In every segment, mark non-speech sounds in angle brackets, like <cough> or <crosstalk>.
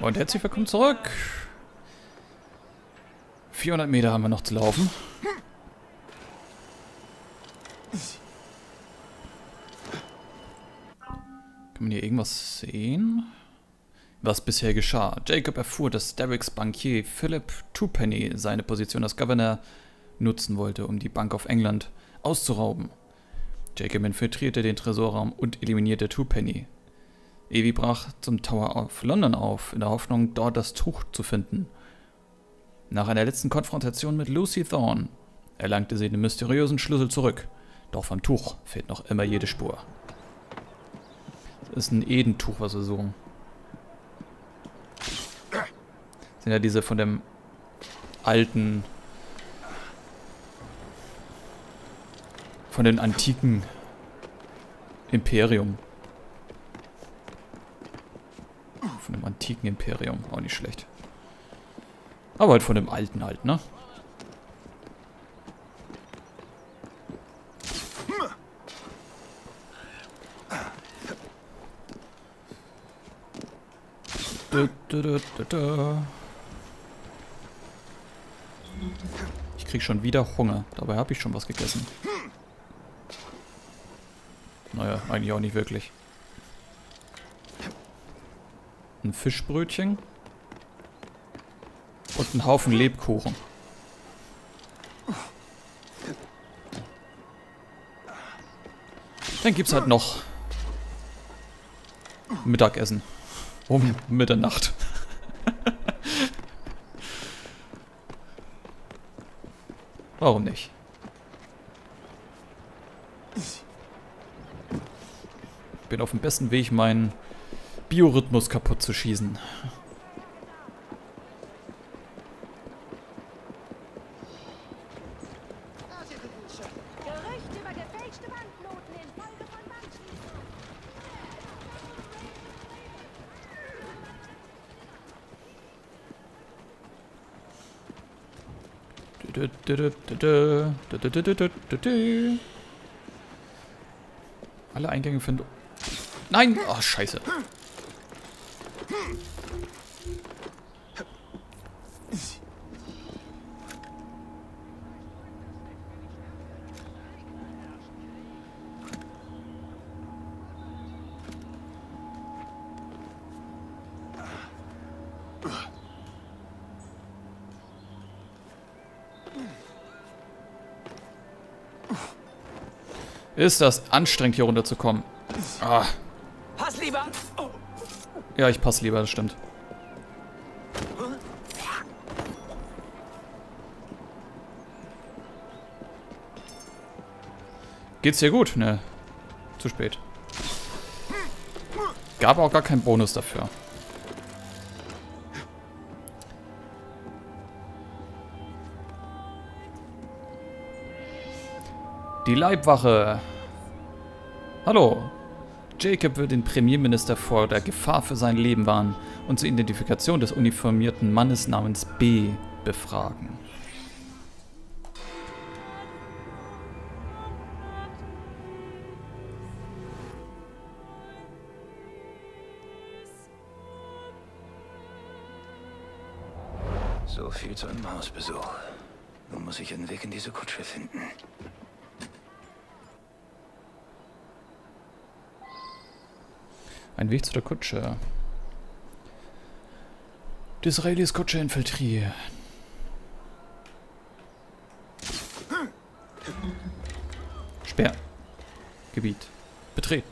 Und herzlich willkommen zurück. 400 Meter haben wir noch zu laufen. Kann man hier irgendwas sehen? Was bisher geschah. Jacob erfuhr, dass Derricks Bankier Philip Twopenny seine Position als Governor nutzen wollte, um die Bank of England auszurauben. Jacob infiltrierte den Tresorraum und eliminierte Twopenny. Evie brach zum Tower of London auf, in der Hoffnung, dort das Tuch zu finden. Nach einer letzten Konfrontation mit Lucy Thorne erlangte sie den mysteriösen Schlüssel zurück. Doch vom Tuch fehlt noch immer jede Spur. Das ist ein Edentuch, was wir suchen. Das sind ja diese von dem alten von den antiken Imperium. Von dem antiken Imperium. Auch nicht schlecht. Aber halt von dem alten halt, ne? Ich krieg schon wieder Hunger. Dabei habe ich schon was gegessen. Naja, eigentlich auch nicht wirklich. Ein Fischbrötchen. Und ein Haufen Lebkuchen. Dann gibt's halt noch Mittagessen. Um Mitternacht. <laughs> Warum nicht? bin auf dem besten Weg, meinen Biorhythmus kaputt zu schießen. Alle Eingänge finden Nein! Oh, scheiße. Ist das anstrengend, hier runterzukommen. Ah. Pass lieber. Ja, ich passe lieber, das stimmt. Geht's dir gut? Ne. Zu spät. Gab auch gar keinen Bonus dafür. Die Leibwache. Hallo. Jacob wird den Premierminister vor der Gefahr für sein Leben warnen und zur Identifikation des uniformierten Mannes namens B befragen. So viel zu einem Hausbesuch. Nun muss ich einen Weg in diese Kutsche finden. Ein Weg zu der Kutsche. Disraelis Kutsche infiltrieren. Sperr. Gebiet. Betreten.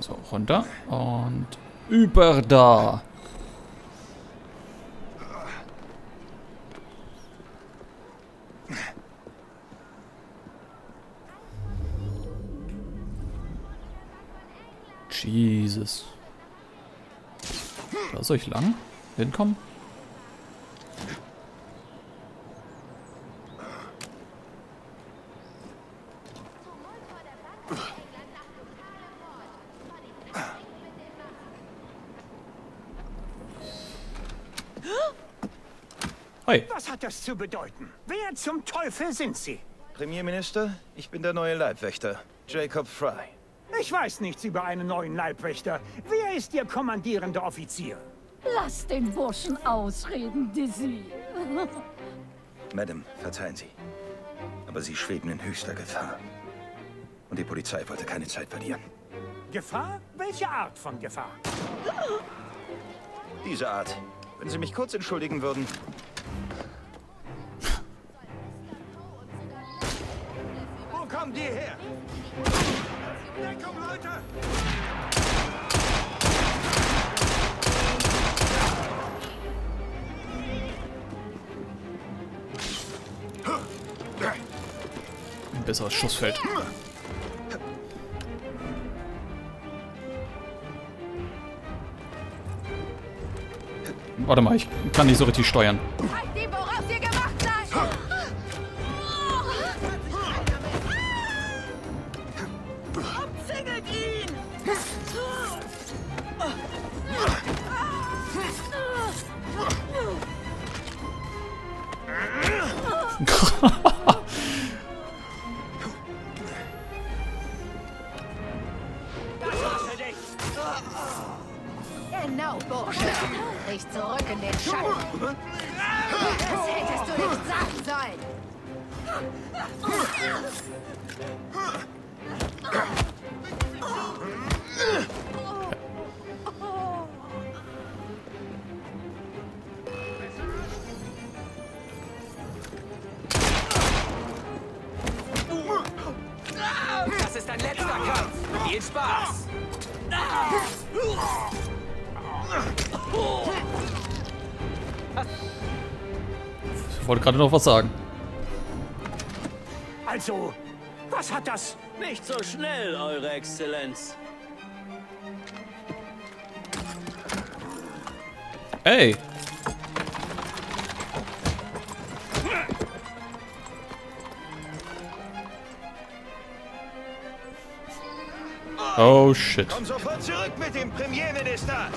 So, runter und über da. Jesus. Da soll ich lang hinkommen? Hi. Was hat das zu bedeuten? Wer zum Teufel sind Sie? Premierminister, ich bin der neue Leibwächter, Jacob Fry. Ich weiß nichts über einen neuen Leibwächter. Wer ist Ihr kommandierender Offizier? Lass den Burschen ausreden, Dizzy. <laughs> Madame, verzeihen Sie. Aber Sie schweben in höchster Gefahr. Und die Polizei wollte keine Zeit verlieren. Gefahr? Welche Art von Gefahr? Diese Art. Wenn Sie mich kurz entschuldigen würden. Ein besseres Schussfeld. Warte mal, ich kann nicht so richtig steuern. Gerade noch was sagen. Also, was hat das? Nicht so schnell, Eure Exzellenz. Ey! Oh shit. Komm sofort zurück mit dem Premierminister!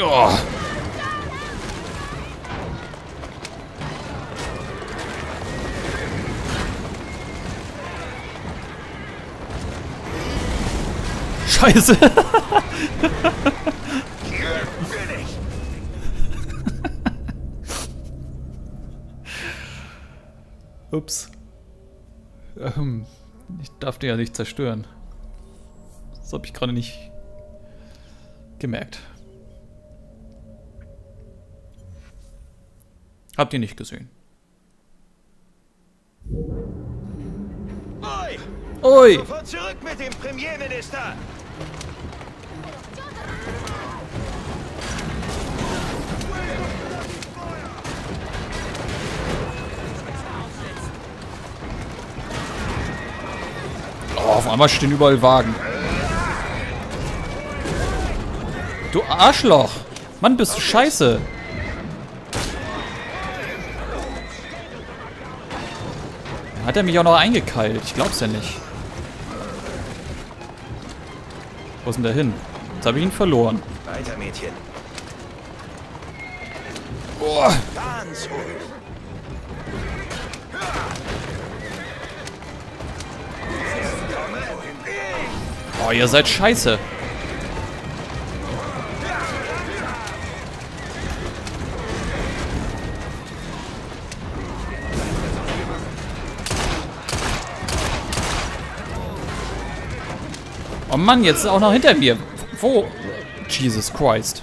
Oh. Scheiße. <laughs> Ups. Ähm, ich darf den ja nicht zerstören. Das habe ich gerade nicht gemerkt. Habt ihr nicht gesehen? Oi! Ui! Sofort zurück mit dem Premierminister! Oh, auf einmal stehen überall Wagen. Du Arschloch! Mann, bist du scheiße! Hat er mich auch noch eingekeilt? Ich glaub's ja nicht. Wo ist denn der hin? Jetzt habe ich ihn verloren. Weiter, Mädchen. Boah. Ganz ruhig. Oh, ihr seid scheiße. Mann, jetzt ist er auch noch hinter mir. Wo? Jesus Christ.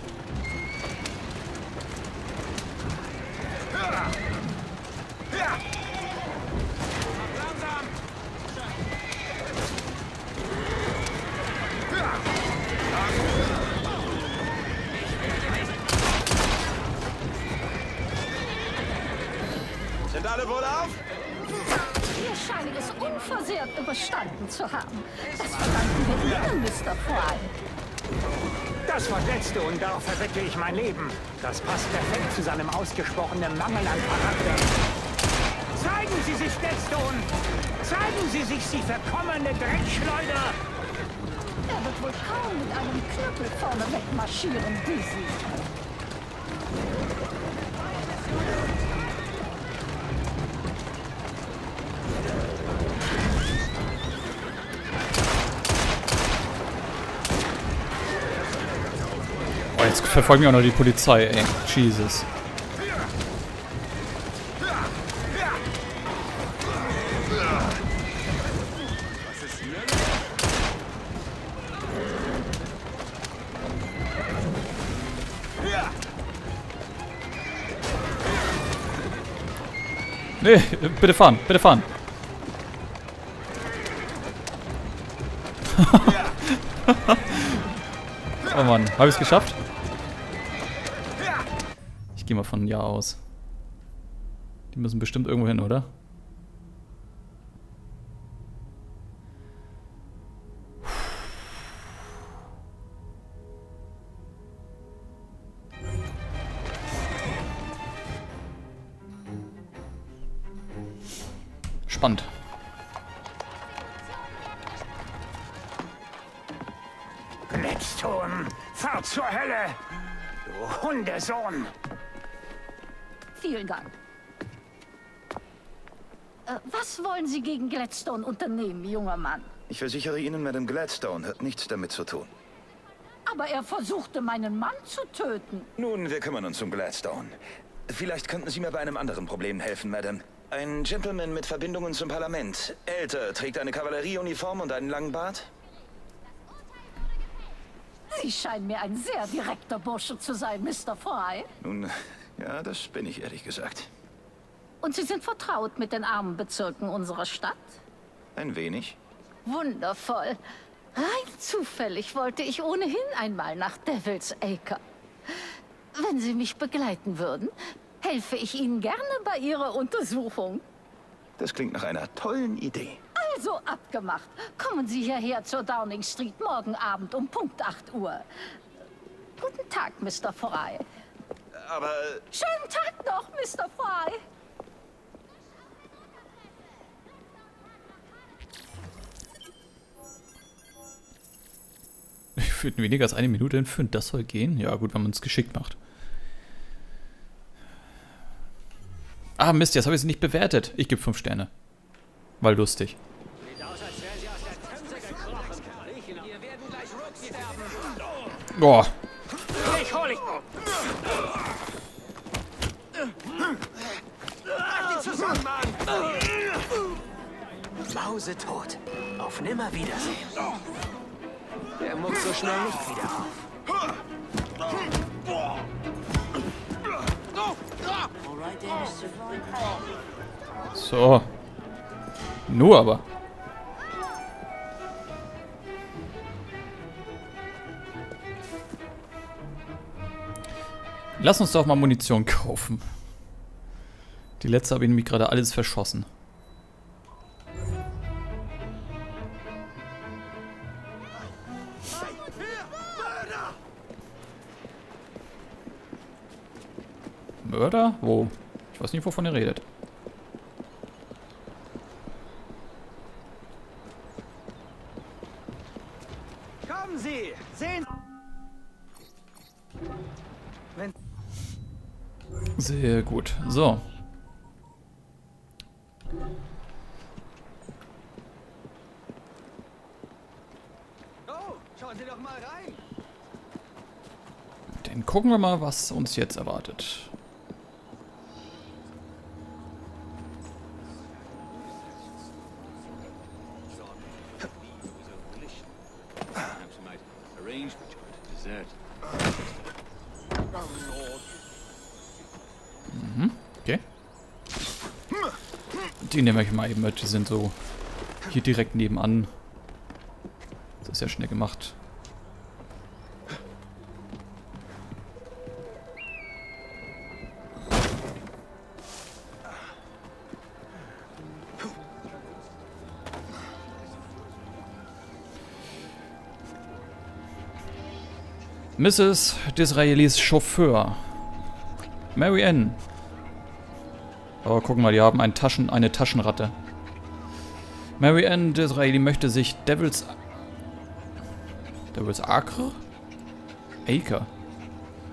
Ausgesprochenen Mangel an Charakter. Zeigen Sie sich, Gladstone! Zeigen Sie sich, Sie verkommene Dreckschleuder! Er wird wohl kaum mit einem Knüppel vorne wegmarschieren, Dizzy. Oh, jetzt verfolgt mich auch noch die Polizei, ey. Jesus. Nee, bitte fahren, bitte fahren. <laughs> oh Mann, habe ich es geschafft? Ich gehe mal von Ja aus. Die müssen bestimmt irgendwo hin, oder? Hundesohn! Vielen Dank. Äh, was wollen Sie gegen Gladstone unternehmen, junger Mann? Ich versichere Ihnen, Madame Gladstone hat nichts damit zu tun. Aber er versuchte, meinen Mann zu töten. Nun, wir kümmern uns um Gladstone. Vielleicht könnten Sie mir bei einem anderen Problem helfen, Madame. Ein Gentleman mit Verbindungen zum Parlament. Älter, trägt eine Kavallerieuniform und einen langen Bart? Sie scheinen mir ein sehr direkter Bursche zu sein, Mr. Fry. Nun, ja, das bin ich ehrlich gesagt. Und Sie sind vertraut mit den armen Bezirken unserer Stadt? Ein wenig. Wundervoll. Rein zufällig wollte ich ohnehin einmal nach Devil's Acre. Wenn Sie mich begleiten würden, helfe ich Ihnen gerne bei Ihrer Untersuchung. Das klingt nach einer tollen Idee. Also abgemacht. Kommen Sie hierher zur Downing Street morgen Abend um Punkt 8 Uhr. Guten Tag, Mr. Fry. Aber Schönen Tag noch, Mr. Fry. Führt weniger als eine Minute entführen. Das soll gehen? Ja, gut, wenn man es geschickt macht. Ah, Mist, jetzt habe ich sie nicht bewertet. Ich gebe 5 Sterne. Weil lustig. Boah. Ich hol dich! Mausetot. Auf Nimmerwiedersehen. Der muckt so schnell nicht wieder auf. So. Nur aber. Lass uns doch mal Munition kaufen. Die letzte habe ich nämlich gerade alles verschossen. Mörder? Wo? Ich weiß nicht, wovon ihr redet. Gut. So. Dann gucken wir mal, was uns jetzt erwartet. Okay. Die nehmen wir mal eben mit. Die sind so hier direkt nebenan. Das ist ja schnell gemacht. Mrs. Disraelis Chauffeur. Mary Ann. Aber gucken wir, die haben ein Taschen, eine Taschenratte. Mary Ann Disraeli möchte sich Devils... Devils Acre? Acre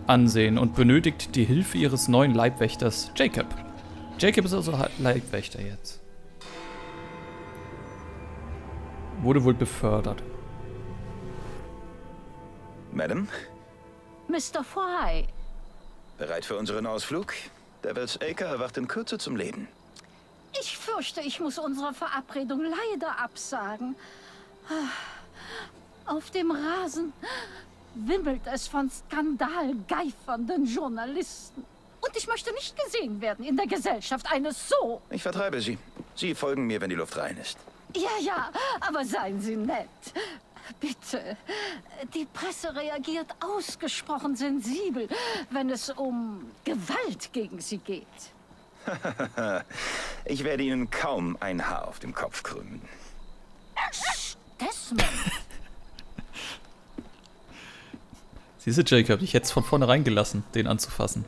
ansehen und benötigt die Hilfe ihres neuen Leibwächters Jacob. Jacob ist also Leibwächter jetzt. Wurde wohl befördert. Madam, Mr. Fry, bereit für unseren Ausflug? Devils Acre erwacht in Kürze zum Leben. ich fürchte, ich muss unsere Verabredung leider absagen. Auf dem Rasen wimmelt es von skandalgeifernden Journalisten. Und ich möchte nicht gesehen werden in der Gesellschaft eines so. Ich vertreibe Sie. Sie folgen mir, wenn die Luft rein ist. Ja, ja, aber seien Sie nett. Bitte. Die Presse reagiert ausgesprochen sensibel, wenn es um Gewalt gegen sie geht. <laughs> Ich werde Ihnen kaum ein Haar auf dem Kopf krümmen. Desmond, <laughs> Siehste, Jacob, ich hätte es von vornherein gelassen, den anzufassen.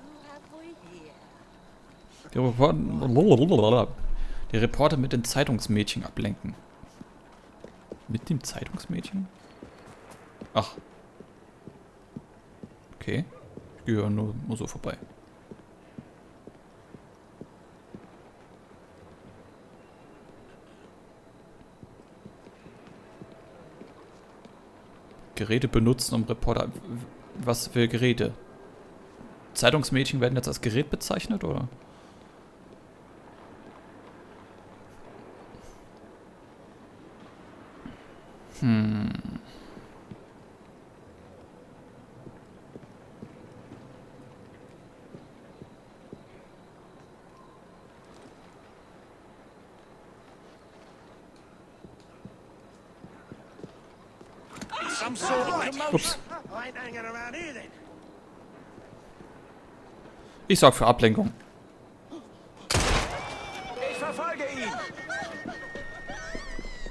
Reporter, die Reporter mit den Zeitungsmädchen ablenken. Mit dem Zeitungsmädchen? Ach. Okay. Ich gehe ja nur, nur so vorbei. Geräte benutzen, um Reporter. Was für Geräte? Zeitungsmädchen werden jetzt als Gerät bezeichnet, oder? Hm. Ups. Ich sorg für Ablenkung. Ich verfolge ihn.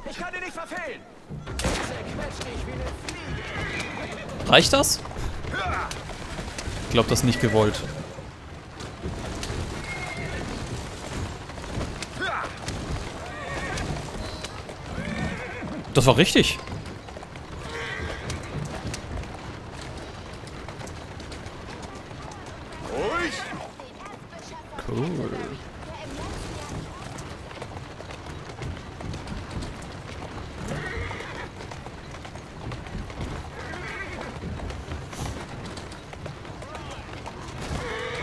Ich kann ihn nicht verfehlen. Reicht das? Ich glaube, das nicht gewollt. Das war richtig. Cool.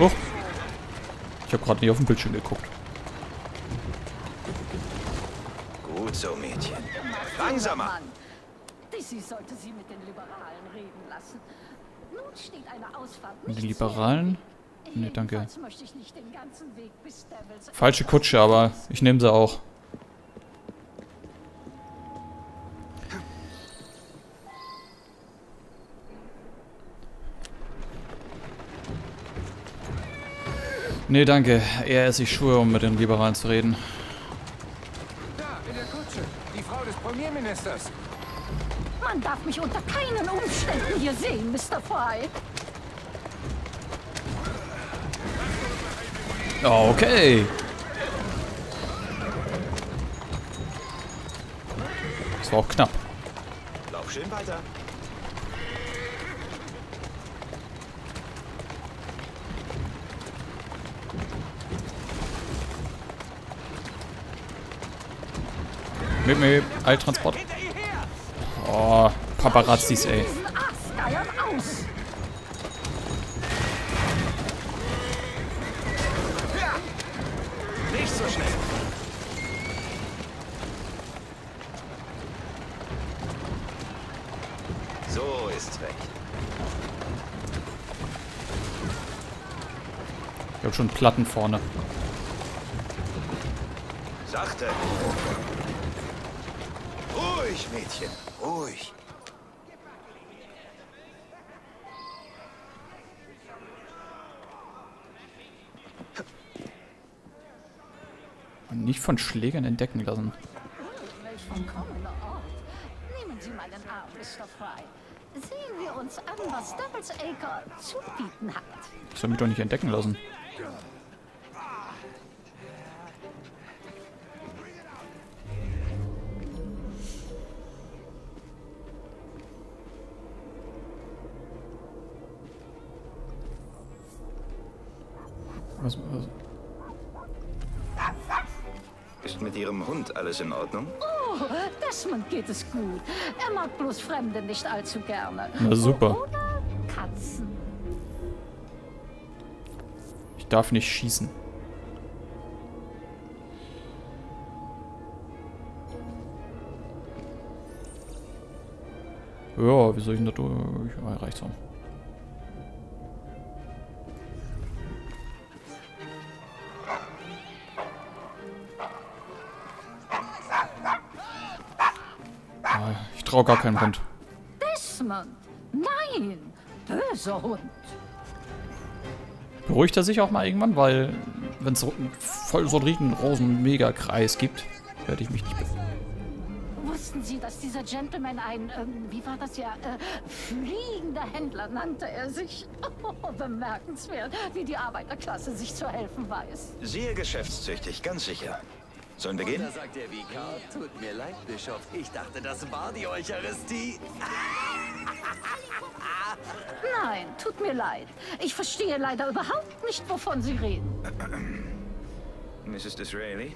Oh. Ich habe gerade nicht auf den Bildschirm geguckt. Gut so, Mädchen. Langsamer. Dizzy sollte sie mit den Liberalen reden lassen. Nun steht eine Ausfahrt Mit den Liberalen? Nee, danke. Falsche Kutsche, aber ich nehme sie auch. Nee, danke. Eher esse ich Schuhe, um mit den Liberalen zu reden. Da, in der Kutsche. Die Frau des Premierministers. Man darf mich unter keinen Umständen hier sehen, Mr. Fry. Okay. Das war auch knapp. Lauf schön weiter. Mit mir, Eiltransport. Oh, Paparazzis, ey. So schnell. So ist's recht. Ich habe schon Platten vorne. Sachte. Ruhig, Mädchen. Ruhig. Und nicht von Schlägern entdecken lassen. Nehmen Sie meinen Arm, Mr. Fry. Sehen wir uns an, was Devil's Acre zu bieten hat. Ich soll mich doch nicht entdecken lassen. Was, was? Ist mit Ihrem Hund alles in Ordnung? Oh, Desmond geht es gut. Er mag bloß Fremde nicht allzu gerne. Na super. Oder Katzen. Ich darf nicht schießen. Ja, wie soll ich denn da durch? Ja, reicht so. Traue gar keinen Hund. Desmond! Nein! Böser Hund! Beruhigt er sich auch mal irgendwann, weil wenn es voll so einen riesengroßen Megakreis gibt, werde ich mich nicht be Wussten Sie, dass dieser Gentleman ein, ähm, wie war das ja, äh, fliegender Händler nannte er sich? Oh, bemerkenswert, wie die Arbeiterklasse sich zu helfen weiß. Sehr geschäftstüchtig, ganz sicher. Sollen wir gehen? Da sagt der Vikar, tut mir leid, Bischof. Ich dachte, das war die Eucharistie. <laughs> Nein, tut mir leid. Ich verstehe leider überhaupt nicht, wovon Sie reden. <clears throat> Mrs. Disraeli?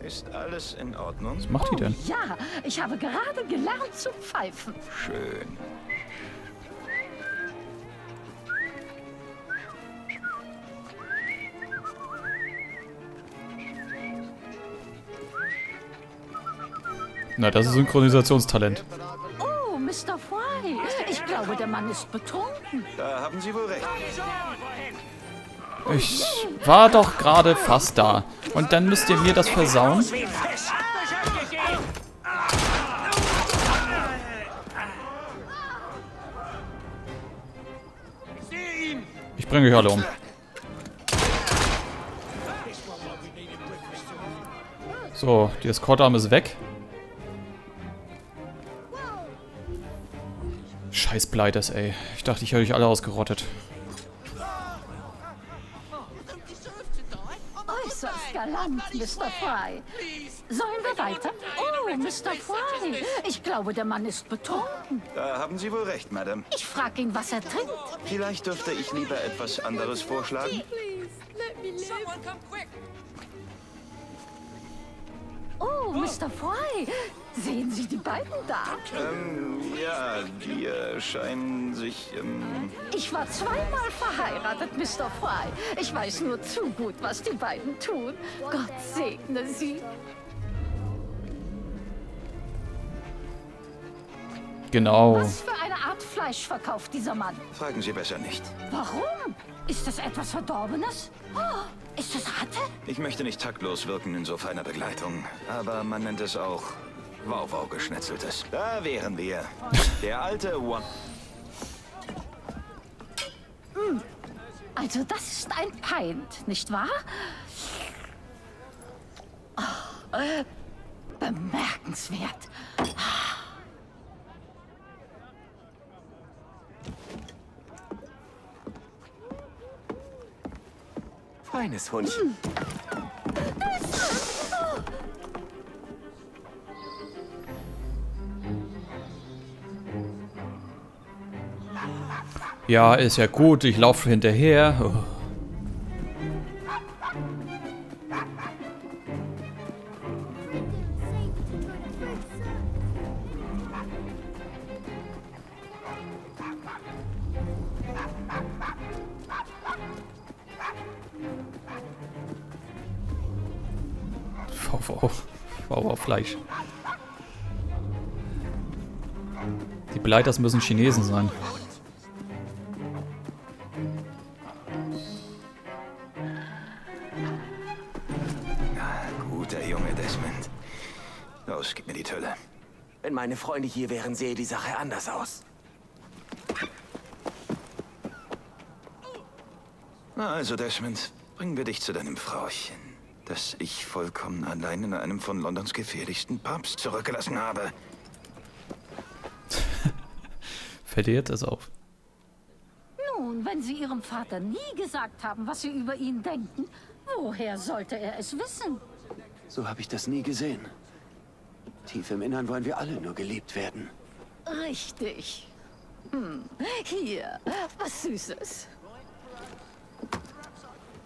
Ist alles in Ordnung? Was macht die denn? Ja, ich habe gerade gelernt zu pfeifen. Schön. Na, das ist Synchronisationstalent. Oh, Mr. Fry. Ich glaube, der Mann ist betrunken. Da haben Sie wohl recht. Ich war doch gerade fast da. Und dann müsst ihr mir das versauen? Ich bringe euch alle um. So, die Eskortarm ist weg. Scheiß Blighters, ey. Ich dachte, ich hätte euch alle ausgerottet. Äußerst galant, Mr. Fry. Sollen wir weiter? Oh, Mr. Fry. Ich glaube, der Mann ist betrunken. Da haben Sie wohl recht, Madame. Ich frage ihn, was er trinkt. Vielleicht dürfte ich lieber etwas anderes vorschlagen. Oh, Mr. Fry. Sehen Sie die beiden da? Ähm, ja, die äh, scheinen sich, ähm... Ich war zweimal verheiratet, Mr. Fry. Ich weiß nur zu gut, was die beiden tun. Gott segne sie. Genau. Was für eine Art Fleisch verkauft dieser Mann? Fragen Sie besser nicht. Warum? Ist das etwas Verdorbenes? Oh, ist es Ratte? Ich möchte nicht taktlos wirken in so feiner Begleitung, aber man nennt es auch Wauwau-Geschnetzeltes. Da wären wir. Der alte One... Also das ist ein Pint, nicht wahr? Oh, äh, bemerkenswert. Feines Hundchen. Ja, ist ja gut. Ich laufe hinterher. Oh. Fleisch. Die Beleiters müssen Chinesen sein. Los, gib mir die Tülle. Wenn meine Freunde hier wären, sähe die Sache anders aus. Na also, Desmond, bringen wir dich zu deinem Frauchen, das ich vollkommen allein in einem von Londons gefährlichsten Pubs zurückgelassen habe. Fällt dir jetzt das auf? Nun, wenn Sie Ihrem Vater nie gesagt haben, was Sie über ihn denken, woher sollte er es wissen? So habe ich das nie gesehen. Tief im Innern wollen wir alle nur geliebt werden. Richtig. Hm. Hier, was Süßes.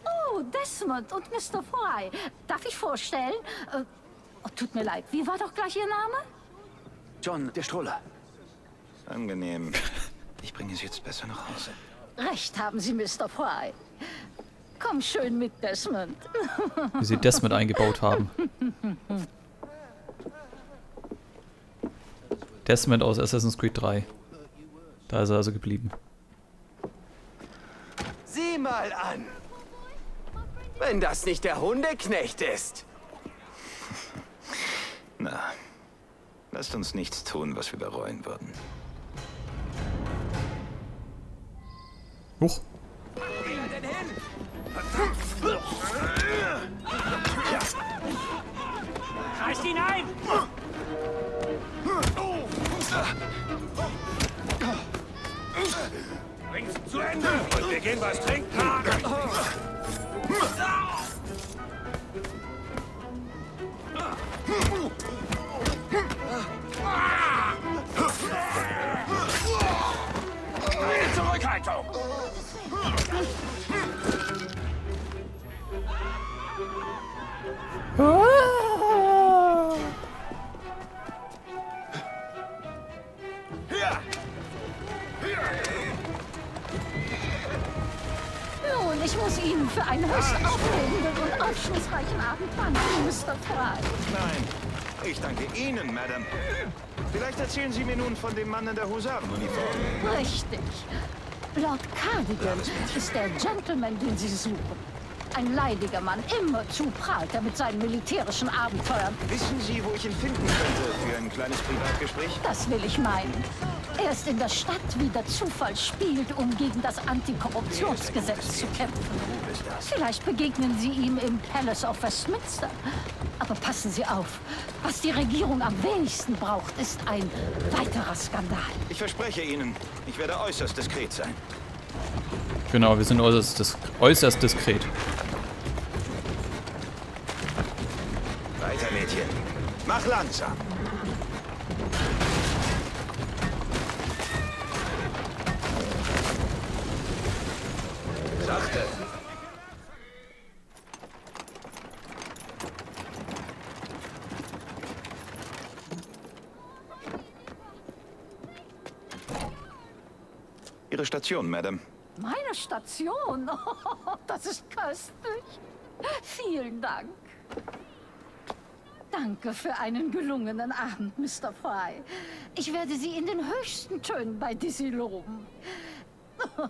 Oh, Desmond und Mr. Fry. Darf ich vorstellen? Äh, oh, tut mir leid, wie war doch gleich Ihr Name? John, der Stroller. Angenehm. <laughs> Ich bringe es jetzt besser nach Hause. Recht haben Sie, Mr. Fry. Komm schön mit, Desmond. Wie sie Desmond eingebaut haben. <laughs> Desmond aus Assassin's Creed 3. Da ist er also geblieben. Sieh mal an. Wenn das nicht der Hundeknecht ist. <laughs> Na, lasst uns nichts tun, was wir bereuen würden. Huch. Reißt ihn ein! Bring's zu Ende und wir gehen was trinken. Erzählen Sie mir nun von dem Mann in der Husarenuniform. Richtig. Lord Cardigan ist der Gentleman, den Sie suchen. Ein leidiger Mann, immerzu prahlt er mit seinen militärischen Abenteuern. Wissen Sie, wo ich ihn finden könnte für ein kleines Privatgespräch? Das will ich meinen. Er ist in der Stadt, wie der Zufall spielt, um gegen das Antikorruptionsgesetz zu kämpfen. Vielleicht begegnen Sie ihm im Palace of Westminster. Aber passen Sie auf. Was die Regierung am wenigsten braucht, ist ein weiterer Skandal. Ich verspreche Ihnen, ich werde äußerst diskret sein. Genau, wir sind äußerst, dis äußerst diskret. Weiter, Mädchen. Mach langsam. Station, Madame. Meine Station? <laughs> Das ist köstlich. Vielen Dank. Danke für einen gelungenen Abend, Mr. Fry. Ich werde Sie in den höchsten Tönen bei Dizzy loben. <laughs>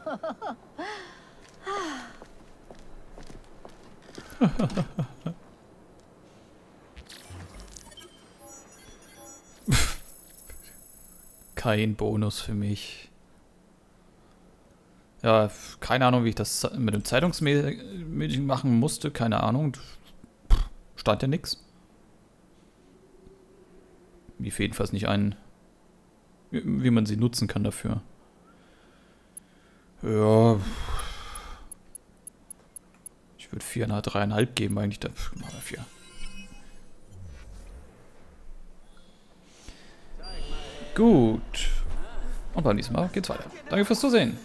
Kein Bonus für mich. Ja, keine Ahnung, wie ich das mit dem Zeitungsmeeting machen musste. Keine Ahnung. Pff, Stand ja nix. Mir fehlt jedenfalls nicht ein, wie man sie nutzen kann dafür. Ja. Ich würde viereinhalb, dreieinhalb geben eigentlich. Da wir vier. Gut. Und beim nächsten Mal geht's weiter. Danke fürs Zusehen.